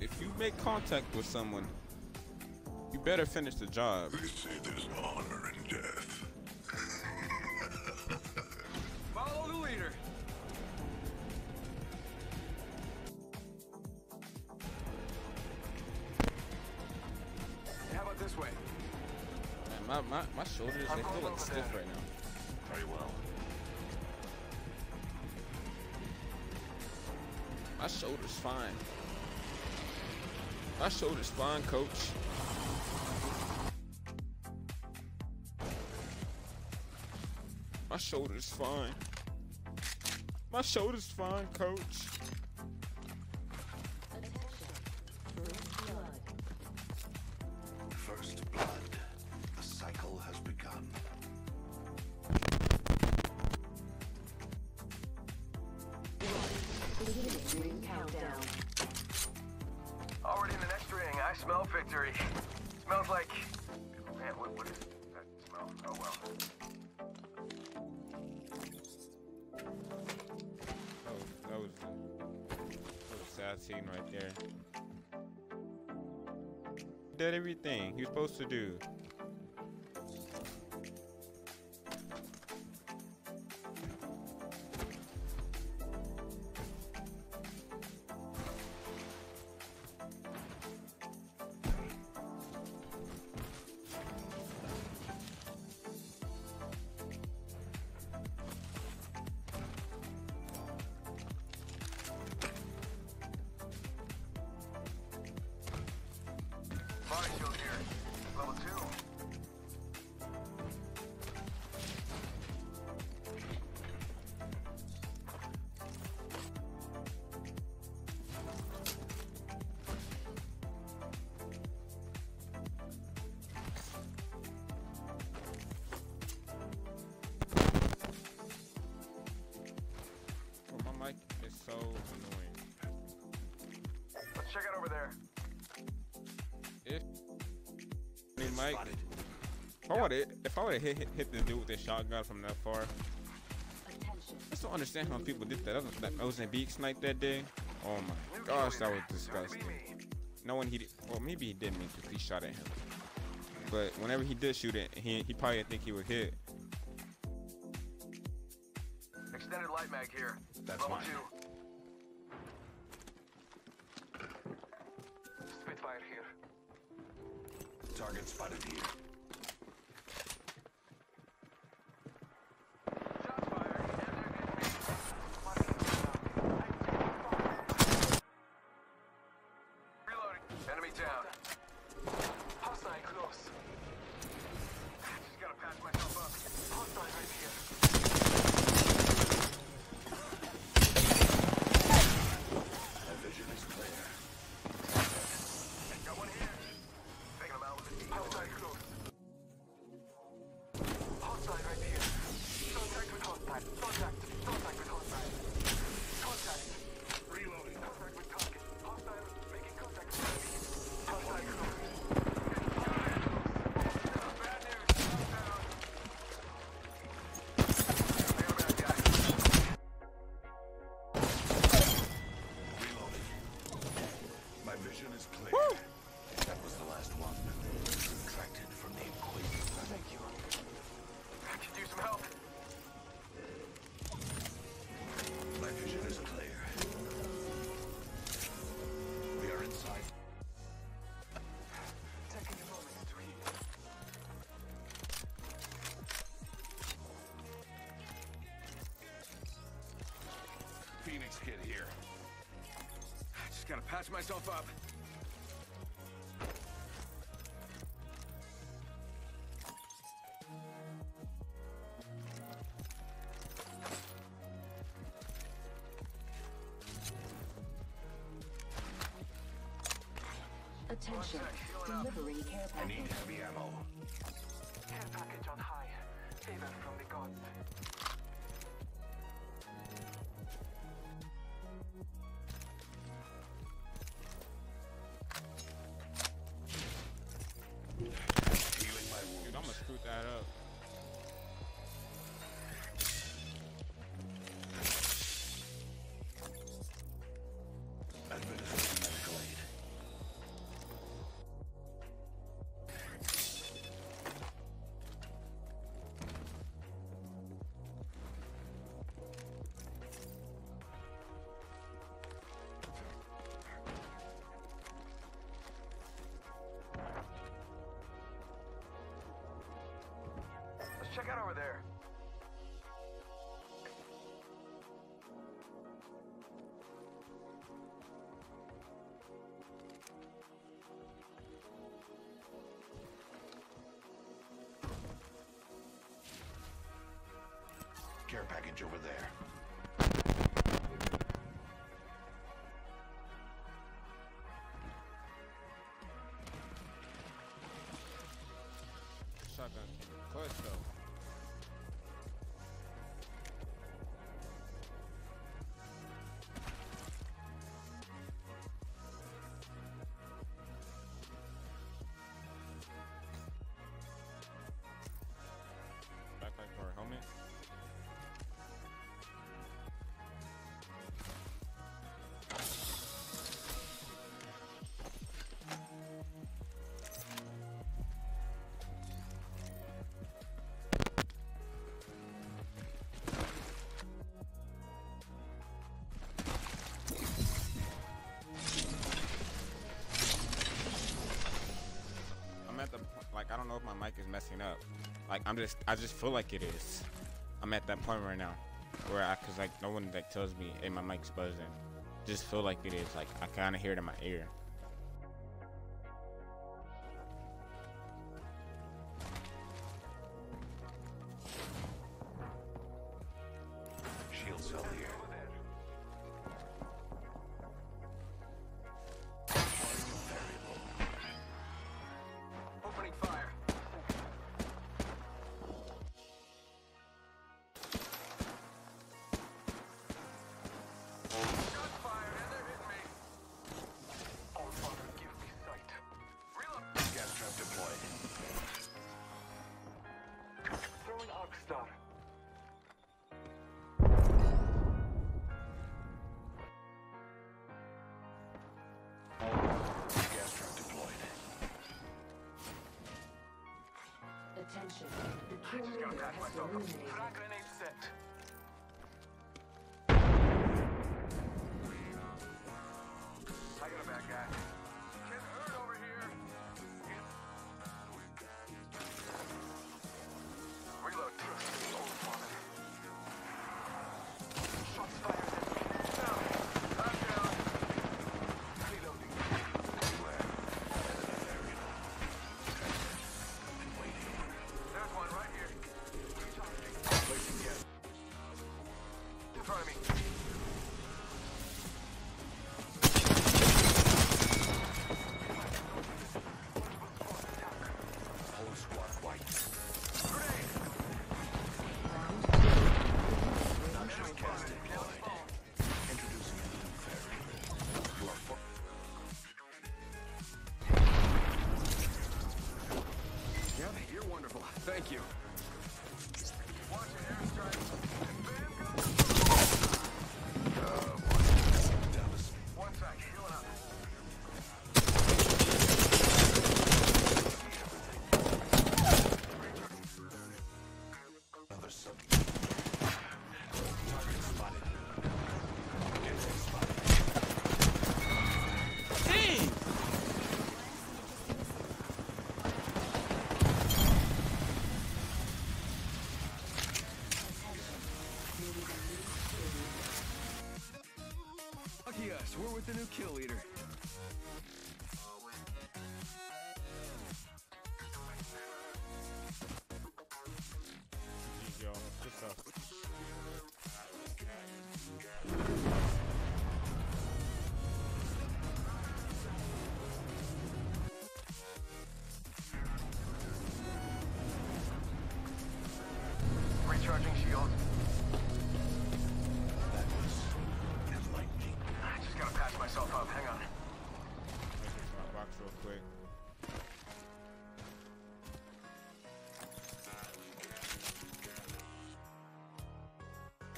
If you make contact with someone, you better finish the job. This way? Man, my, my, my shoulders, I'm they feel like stiff there. right now. Very well. My shoulder's fine. My shoulder's fine, coach. My shoulder's fine. My shoulder's fine, coach. Smell victory. Smells like. Man, what, what is that smell? Oh well. That was, that was, a, that was a sad scene right there. Did everything he was supposed to do. Body shield here. Mike, if I would if I would have hit, hit hit the dude with the shotgun from that far, I just don't understand how people did that. That was- That Mozambique snipe that day. Oh my gosh, that was leader. Soon to disgusting. No one he did. Well, maybe he didn't mean to. He shot at him. But whenever he did shoot it, he he probably didn't think he would hit. Extended light mag here. That's Level mine. two. Target spotted here. Patch myself up. Check out over there. Care package over there. mic is messing up. Like I'm just, I just feel like it is. I'm at that point right now where I, cause like no one like tells me, hey, my mic's buzzing. Just feel like it is. Like I kind of hear it in my ear. Just go that way. You're wonderful. Thank you. Watch an airstrike. We're with the new kill leader.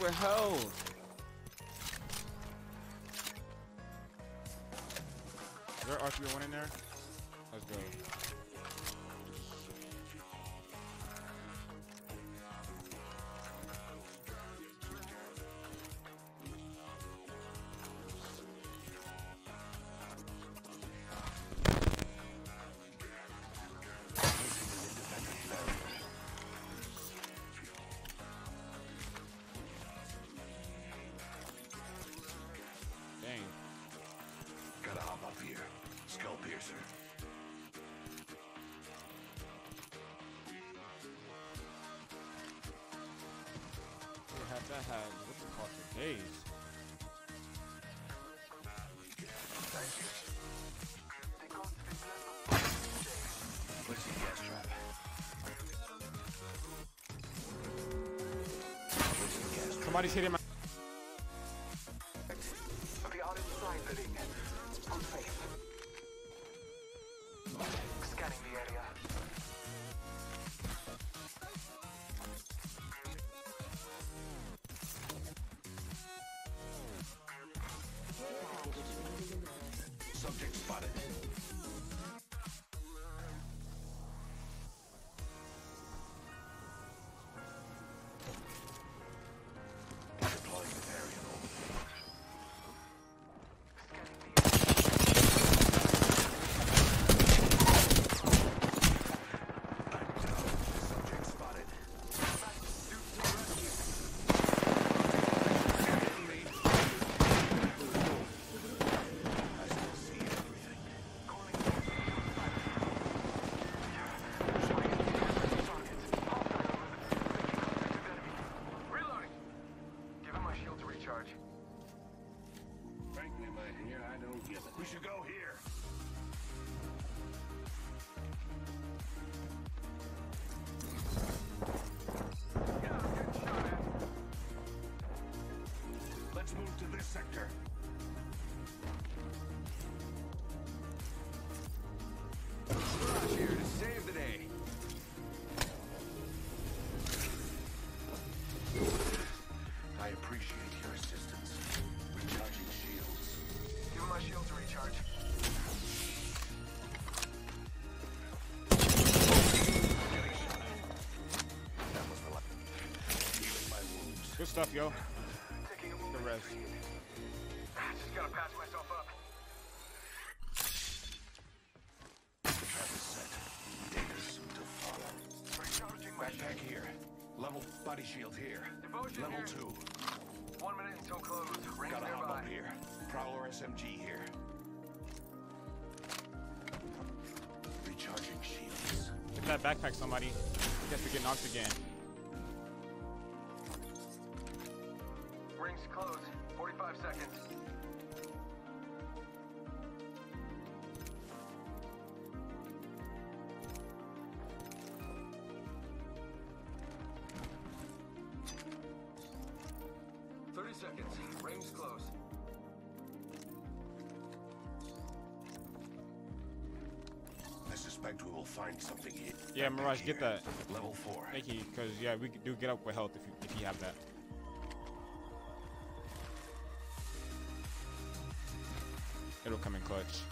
With health. Is there R301 in there? Let's go. Had had what's it for days. Somebody's hitting my. Stuff, yo. Taking a The moment. rest. Just gotta patch myself up. Trap is set. Data soon to follow. Recharging my Backpack here. Level body shield here. Devotion Level here. two. One minute until close. Rings Gotta hop up here. Prowler SMG here. Recharging shields. Get that backpack, somebody. You guys to get knocked again. Mirage, get that. Level four. Thank you, because yeah, we do get up with health if you if you have that. It'll come in clutch.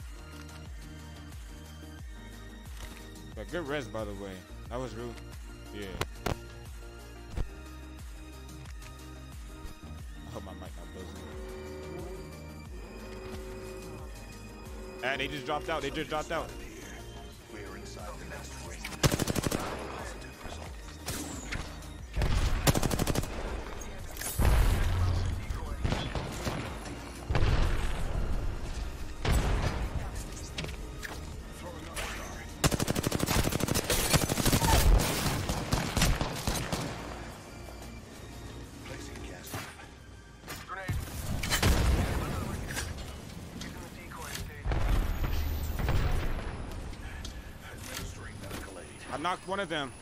But good res, by the way. That was real. Yeah. I hope my mic not buzzing. And they just dropped out. They just dropped out. Knocked one of them.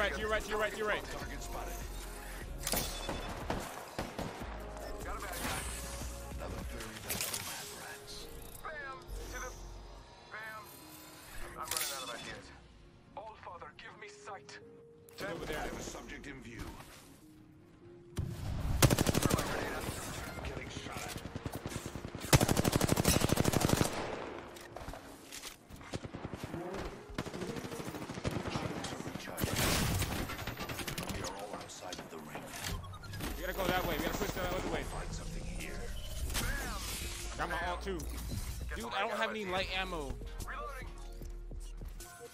right, to your right, to your right, to your right. too. Dude, I don't have any light ammo. Reloading.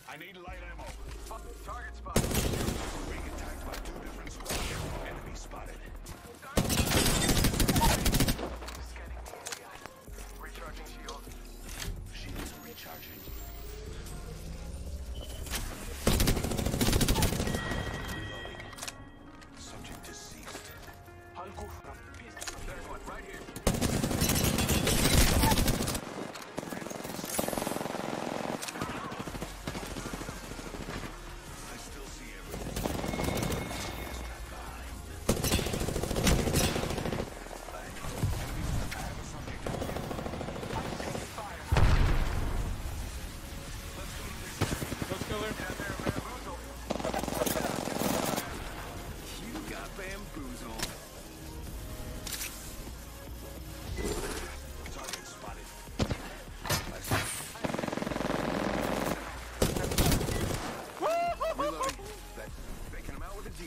I need light ammo. Target spotted. Being attacked by two different squads. Enemy spotted.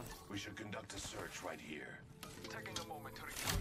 down. We should conduct a search right here. Taking a moment to recover.